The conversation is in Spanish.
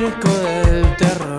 circo del terror.